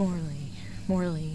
Morley, Morley,